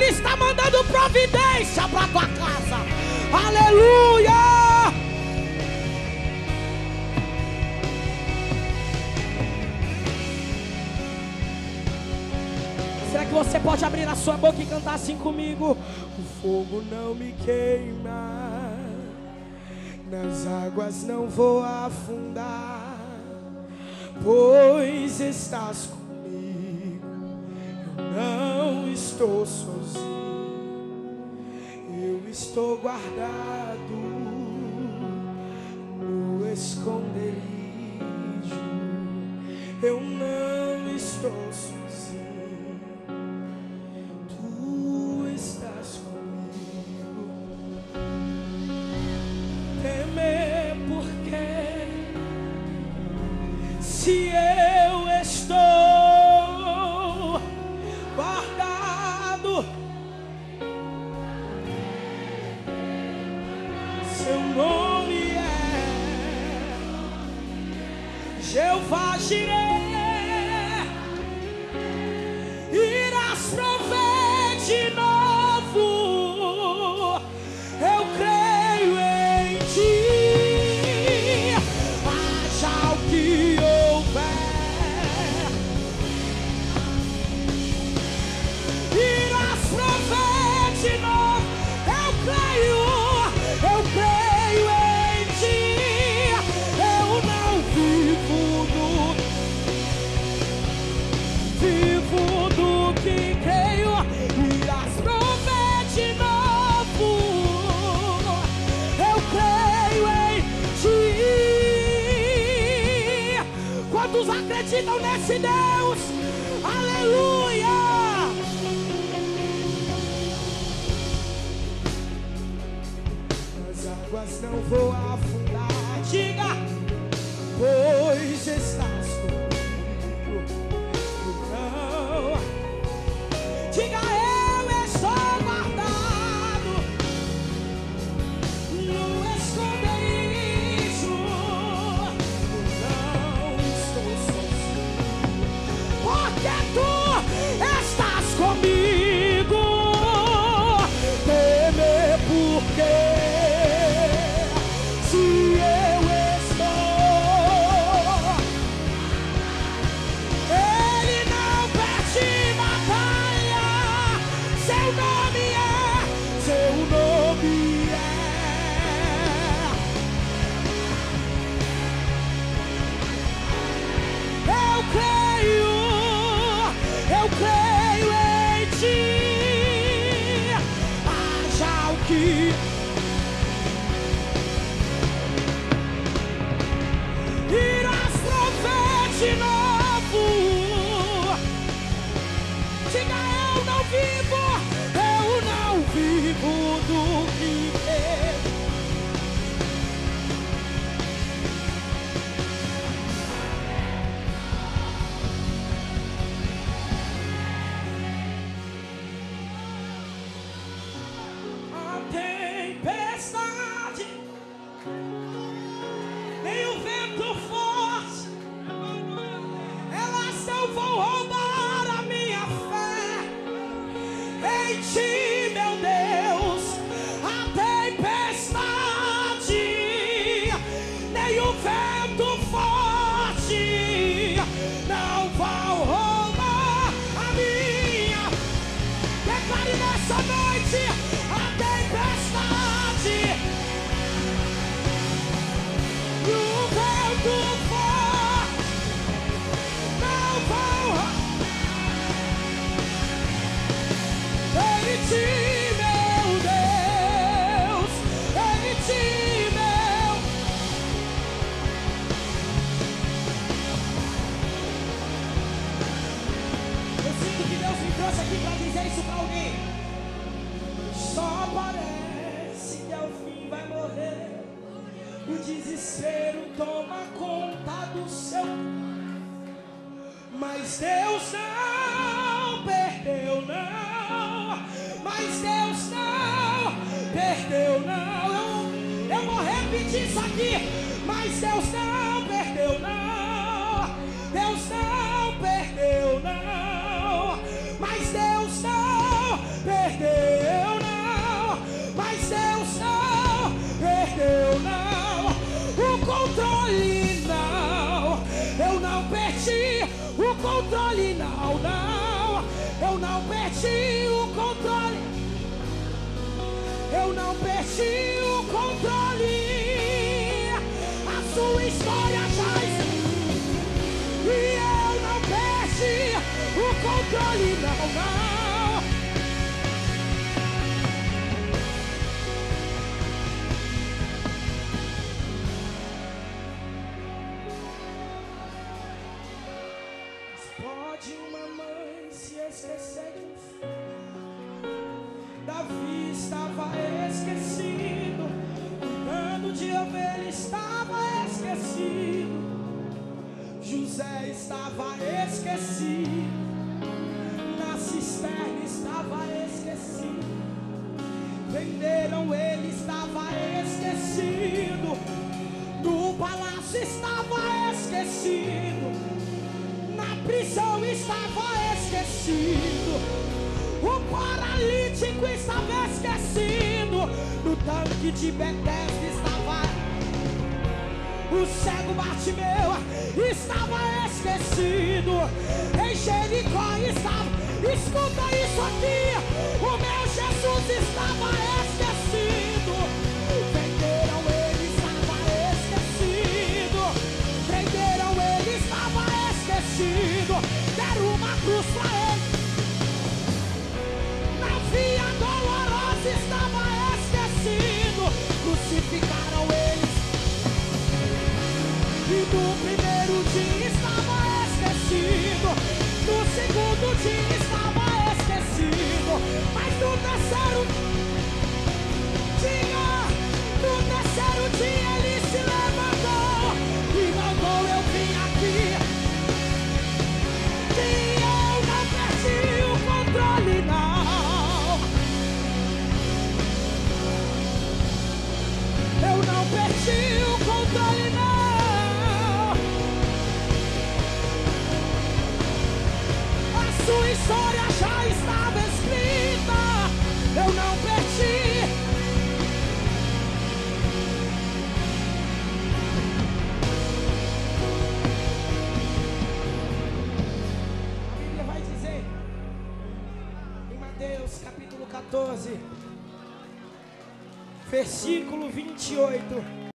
Ele está mandando providência para tua casa. Aleluia! Será que você pode abrir a sua boca e cantar assim comigo? O fogo não me queima, nas águas não vou afundar, pois estás comigo. Estou sozinho, eu estou guardado no esconderijo. Eu não estou sozinho. Seu nome é Jeová Jireh. Não vão roubar a minha fé. Em ti, trouxe aqui para dizer isso para alguém. Só parece que ao fim vai morrer. O desespero toma conta do seu. Mas Deus não perdeu, não. Mas Deus não perdeu, não. Eu, eu vou repetir isso aqui. Mas Deus não perdi o controle, não, não. Eu não perdi o controle. Eu não perdi o controle. A sua história Pode uma mãe se esquecer de um filho. Davi estava esquecido. Cuidando de ovelha estava esquecido. José estava esquecido. Na cisterna estava esquecido. Venderam ele estava esquecido. No palácio estava esquecido prisão estava esquecido. O paralítico estava esquecido. No tanque de Bethesda estava. O cego Bartimeu estava esquecido. Em Jericó estava. Escuta isso aqui. E no primeiro dia estava esquecido. No segundo dia estava esquecido. Mas no terceiro 14, versículo 28.